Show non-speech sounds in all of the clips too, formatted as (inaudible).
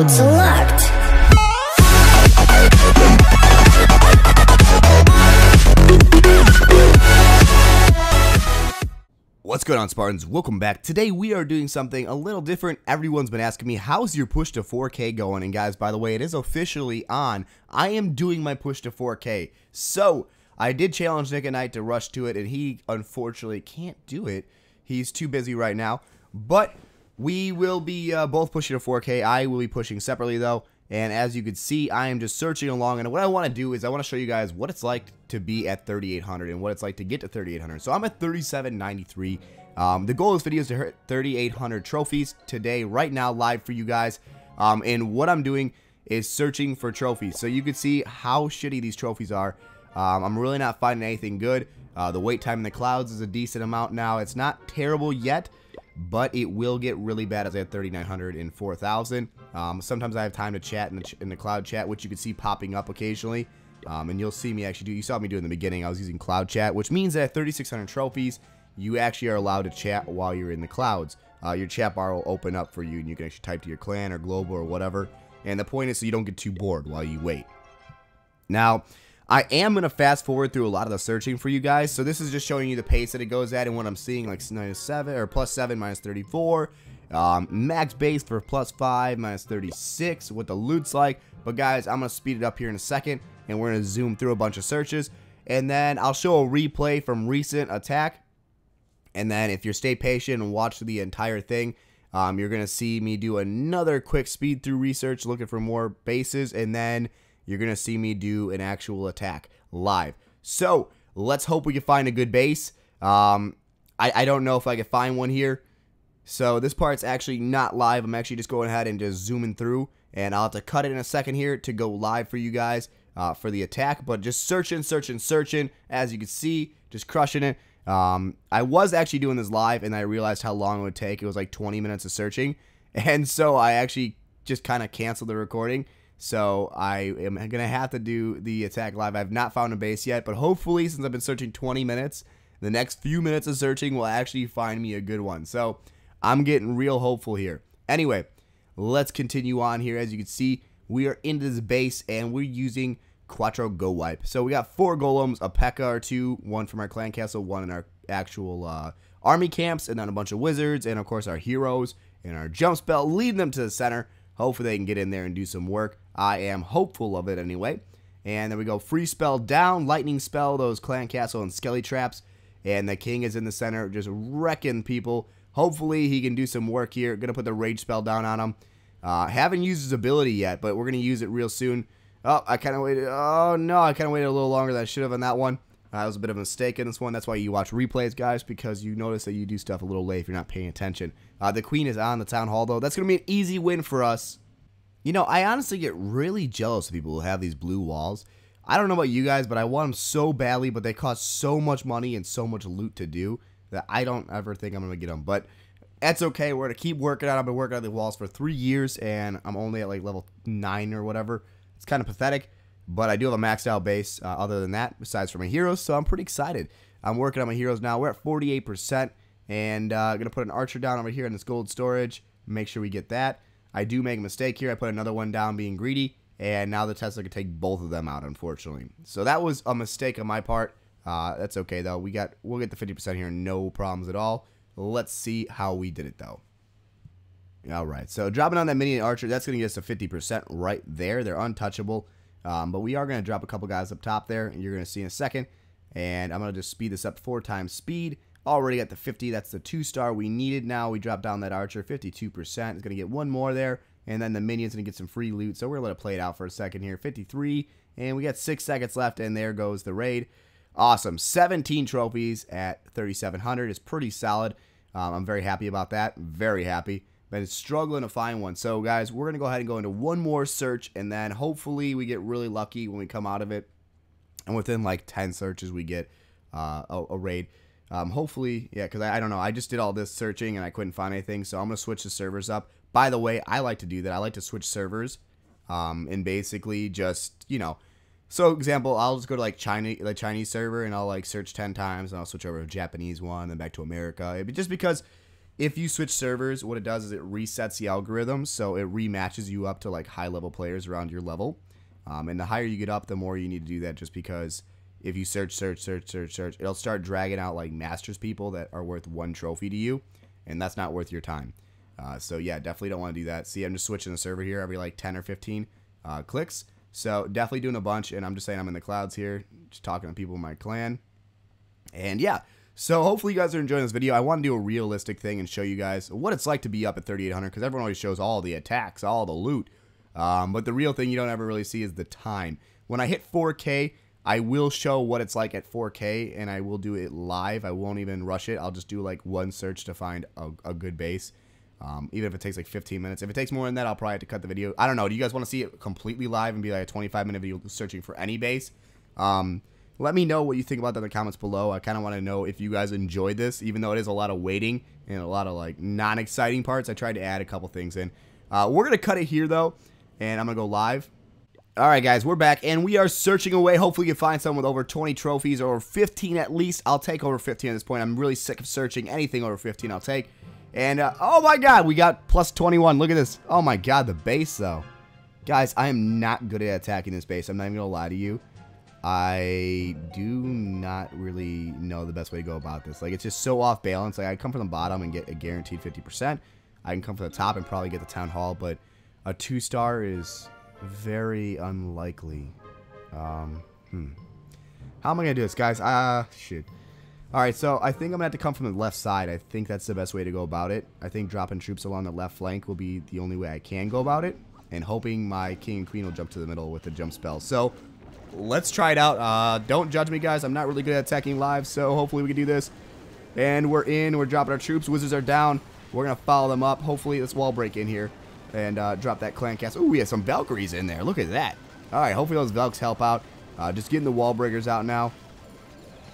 Mode select. What's going on Spartans? Welcome back. Today we are doing something a little different. Everyone's been asking me, how's your push to 4K going? And guys, by the way, it is officially on. I am doing my push to 4K. So, I did challenge Nickatnyte to rush to it, and he unfortunately can't do it. He's too busy right now. But we will be uh, both pushing to 4K. I will be pushing separately though. And as you can see, I am just searching along. And what I want to do is I want to show you guys what it's like to be at 3,800 and what it's like to get to 3,800. So I'm at 3,793. Um, the goal of this video is to hit 3,800 trophies today, right now, live for you guys. Um, and what I'm doing is searching for trophies. So you can see how shitty these trophies are. Um, I'm really not finding anything good. Uh, the wait time in the clouds is a decent amount now. It's not terrible yet, but it will get really bad as I have 3,900 and 4,000. Um, sometimes I have time to chat in the, in the cloud chat, which you can see popping up occasionally. Um, and you'll see me actually do, you saw me do in the beginning, I was using cloud chat, which means that at 3,600 trophies, you actually are allowed to chat while you're in the clouds. Uh, your chat bar will open up for you and you can actually type to your clan or global or whatever. And the point is so you don't get too bored while you wait. Now, I am going to fast forward through a lot of the searching for you guys. So this is just showing you the pace that it goes at and what I'm seeing like minus 7 or plus 7 minus 34. Um, max base for plus 5 minus 36 what the loot's like. But guys, I'm going to speed it up here in a second and we're going to zoom through a bunch of searches. And then I'll show a replay from recent attack. And then if you stay patient and watch the entire thing, um, you're going to see me do another quick speed through research looking for more bases. And then you're going to see me do an actual attack live. So let's hope we can find a good base. Um, I, I don't know if I can find one here. So this part's actually not live. I'm actually just going ahead and just zooming through. And I'll have to cut it in a second here to go live for you guys uh, for the attack. But just searching, searching, searching. As you can see, just crushing it. Um, I was actually doing this live and I realized how long it would take. It was like 20 minutes of searching. (laughs) And so I actually just kind of canceled the recording so I am going to have to do the attack live. I've not found a base yet, but hopefully since I've been searching 20 minutes, the next few minutes of searching will actually find me a good one. So I'm getting real hopeful here. Anyway, let's continue on here. As you can see, we are into this base and we're using Quattro GoWiPe. So we got four golems, a P.E.K.K.A or two, one from our clan castle, one in our actual uh, army camps, and then a bunch of wizards, and of course our heroes and our jump spell, leading them to the center. Hopefully they can get in there and do some work. I am hopeful of it anyway. And then we go free spell down, lightning spell, those clan castle and skelly traps. And the king is in the center, just wrecking people. Hopefully he can do some work here. Gonna put the rage spell down on him. Uh, haven't used his ability yet, but we're gonna use it real soon. Oh, I kind of waited. Oh no, I kind of waited a little longer than I should have on that one. Uh, that was a bit of a mistake in this one. That's why you watch replays, guys, because you notice that you do stuff a little late if you're not paying attention. Uh, the queen is on the town hall, though. That's going to be an easy win for us. You know, I honestly get really jealous of people who have these blue walls. I don't know about you guys, but I want them so badly, but they cost so much money and so much loot to do that I don't ever think I'm going to get them. But that's okay. We're going to keep working on I've been working on the walls for three years, and I'm only at like level 9 or whatever. It's kind of pathetic. But I do have a maxed out base uh, other than that, besides for my heroes, so I'm pretty excited. I'm working on my heroes now. We're at 48%, and uh, going to put an archer down over here in this gold storage. Make sure we get that. I do make a mistake here. I put another one down being greedy, and now the Tesla can take both of them out, unfortunately. So that was a mistake on my part. Uh, that's okay, though. We got, we'll get the 50% here, no problems at all. Let's see how we did it, though. All right, so dropping on that Minion archer, that's going to get us to 50% right there. They're untouchable. Um, but we are going to drop a couple guys up top there, and you're going to see in a second. And I'm going to just speed this up four times speed. Already at the 50. That's the two star we needed. Now we drop down that archer. 52%. It's going to get one more there. And then the minion's going to get some free loot. So we're going to let it play it out for a second here. 53. And we got six seconds left. And there goes the raid. Awesome. 17 trophies at 3,700 is pretty solid. Um, I'm very happy about that. Very happy been struggling to find one. So, guys, we're going to go ahead and go into one more search, and then hopefully we get really lucky when we come out of it. And within like 10 searches, we get uh, a, a, raid. Um, hopefully, yeah, because I, I, don't know. I just did all this searching and I couldn't find anything, so I'm to switch the servers up. By the way, I like to do that. I like to switch servers um, and basically just, you know, so example, I'll just go to like China, the Chinese server, and I'll like search 10 times, and I'll switch over to Japanese one, then back to America. It, just because if you switch servers, what it does is it resets the algorithm, so it rematches you up to like high level players around your level. Um, and the higher you get up, the more you need to do that, just because if you search, search, search, search, search, it'll start dragging out like masters people that are worth one trophy to you, and that's not worth your time. Uh, so yeah, definitely don't want to do that. See, I'm just switching the server here every like 10 or 15 uh, clicks. So definitely doing a bunch, and I'm just saying I'm in the clouds here, just talking to people in my clan. And yeah, so hopefully you guys are enjoying this video. I want to do a realistic thing and show you guys what it's like to be up at 3800 because everyone always shows all the attacks, all the loot. Um, but the real thing you don't ever really see is the time. When I hit 4K, I will show what it's like at 4K and I will do it live. I won't even rush it. I'll just do like one search to find a, a good base. Um, even if it takes like 15 minutes. If it takes more than that, I'll probably have to cut the video. I don't know. Do you guys want to see it completely live and be like a 25 minute video searching for any base? Um, let me know what you think about that in the comments below. I kind of want to know if you guys enjoyed this, even though it is a lot of waiting and a lot of like non-exciting parts. I tried to add a couple things in. Uh, we're going to cut it here though, and I'm going to go live. Alright guys, we're back, and we are searching away. Hopefully you can find someone with over 20 trophies, or 15 at least. I'll take over 15 at this point. I'm really sick of searching. Anything over 15 I'll take. And, uh, oh my god, we got plus 21. Look at this. Oh my god, the base, though. Guys, I am not good at attacking this base. I'm not even going to lie to you. I do not really know the best way to go about this. Like, it's just so off balance. Like, I come from the bottom and get a guaranteed 50%. I can come from the top and probably get the Town Hall, but a two-star is very unlikely. Um, hmm. How am I going to do this, guys? Ah, uh, shit. Alright, so I think I'm going to have to come from the left side. I think that's the best way to go about it. I think dropping troops along the left flank will be the only way I can go about it. And hoping my king and queen will jump to the middle with the jump spell. So, let's try it out. Uh, don't judge me, guys. I'm not really good at attacking live, so hopefully we can do this. And we're in. We're dropping our troops. Wizards are down. We're going to follow them up. Hopefully this wall break in here and uh, drop that clan cast. Ooh, we have some Valkyries in there. Look at that. All right, hopefully those Valks help out. Uh, just getting the wall breakers out now.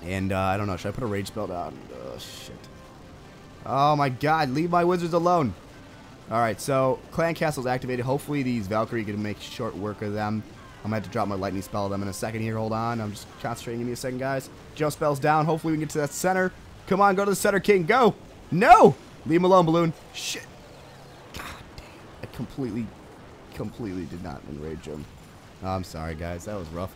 And uh, I don't know. Should I put a rage spell down? Oh, shit. Oh, my God. Leave my wizards alone. All right, so clan castle's activated. Hopefully these Valkyrie can make short work of them. I'm to have to drop my lightning spell them in a second here. Hold on. I'm just concentrating. Give me a second, guys. Jump spell's down. Hopefully we can get to that center. Come on, go to the center, King. Go. No. Leave him alone, Balloon. Shit. Completely, completely did not enrage him. Oh, I'm sorry, guys. That was rough.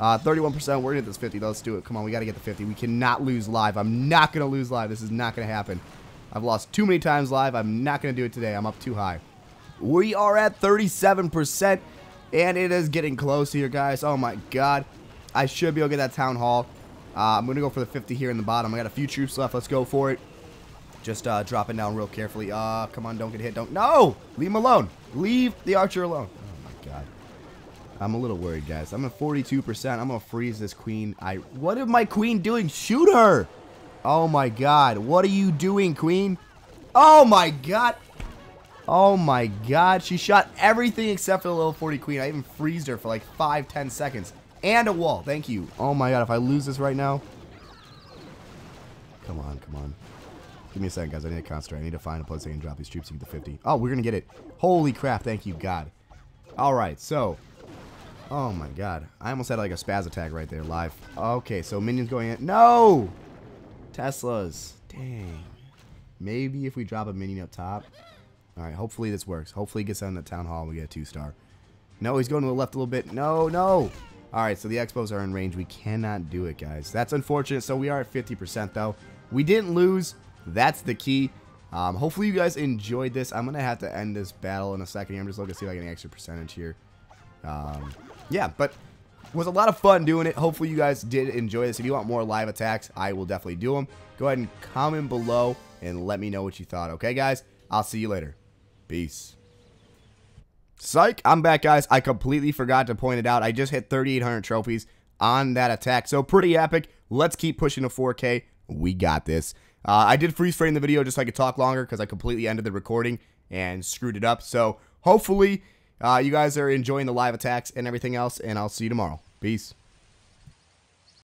31%. Uh, We're going to get this 50. Let's do it. Come on. We got to get the 50. We cannot lose live. I'm not going to lose live. This is not going to happen. I've lost too many times live. I'm not going to do it today. I'm up too high. We are at 37%. And it is getting close here, guys. Oh, my God. I should be able to get that Town Hall. Uh, I'm going to go for the 50 here in the bottom. I got a few troops left. Let's go for it. Just uh, dropping down real carefully. Uh, come on, don't get hit. Don't. No! Leave him alone. Leave the archer alone. Oh, my God. I'm a little worried, guys. I'm at 42%. I'm going to freeze this queen. I. What is my queen doing? Shoot her! Oh, my God. What are you doing, queen? Oh, my God. Oh my god, she shot everything except for the level 40 queen. I even freezed her for like 5, 10 seconds. And a wall, thank you. Oh my god, if I lose this right now. Come on, come on. Give me a second, guys. I need to concentrate. I need to find a place I can drop these troops to get the 50. Oh, we're going to get it. Holy crap, thank you, God. Alright, so. Oh my god. I almost had like a spaz attack right there, live. Okay, so minions going in. No! Teslas. Dang. Maybe if we drop a minion up top. Alright, hopefully this works. Hopefully he gets on the town hall and we get a two-star. No, he's going to the left a little bit. No, no! Alright, so the X-bows are in range. We cannot do it, guys. That's unfortunate. So we are at 50%, though. We didn't lose. That's the key. Um, hopefully you guys enjoyed this. I'm going to have to end this battle in a second. I'm just looking to see like an extra percentage here. Um, yeah, but was a lot of fun doing it. Hopefully you guys did enjoy this. If you want more live attacks, I will definitely do them. Go ahead and comment below and let me know what you thought. Okay, guys? I'll see you later. Peace. Psych, I'm back, guys. I completely forgot to point it out. I just hit 3,800 trophies on that attack. So pretty epic. Let's keep pushing to 4K. We got this. Uh, I did freeze frame the video just so I could talk longer because I completely ended the recording and screwed it up. So hopefully uh, you guys are enjoying the live attacks and everything else, and I'll see you tomorrow. Peace.